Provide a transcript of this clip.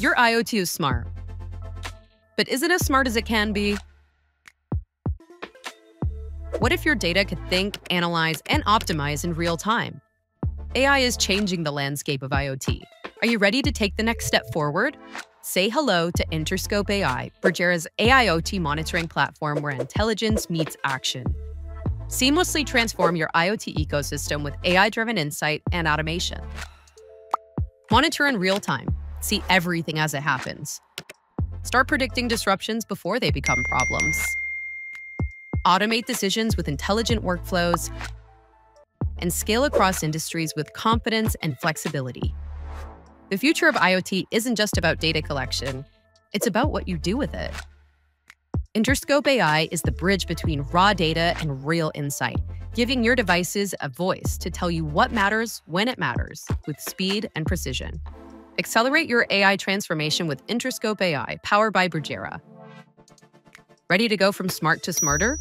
Your IoT is smart. But is it as smart as it can be? What if your data could think, analyze, and optimize in real time? AI is changing the landscape of IoT. Are you ready to take the next step forward? Say hello to Interscope AI, Bridgera's AIoT monitoring platform where intelligence meets action. Seamlessly transform your IoT ecosystem with AI-driven insight and automation. Monitor in real time. See everything as it happens. Start predicting disruptions before they become problems. Automate decisions with intelligent workflows and scale across industries with confidence and flexibility. The future of IoT isn't just about data collection, it's about what you do with it. Interscope AI is the bridge between raw data and real insight, giving your devices a voice to tell you what matters when it matters with speed and precision. Accelerate your AI transformation with Interscope AI, powered by Bridgera. Ready to go from smart to smarter?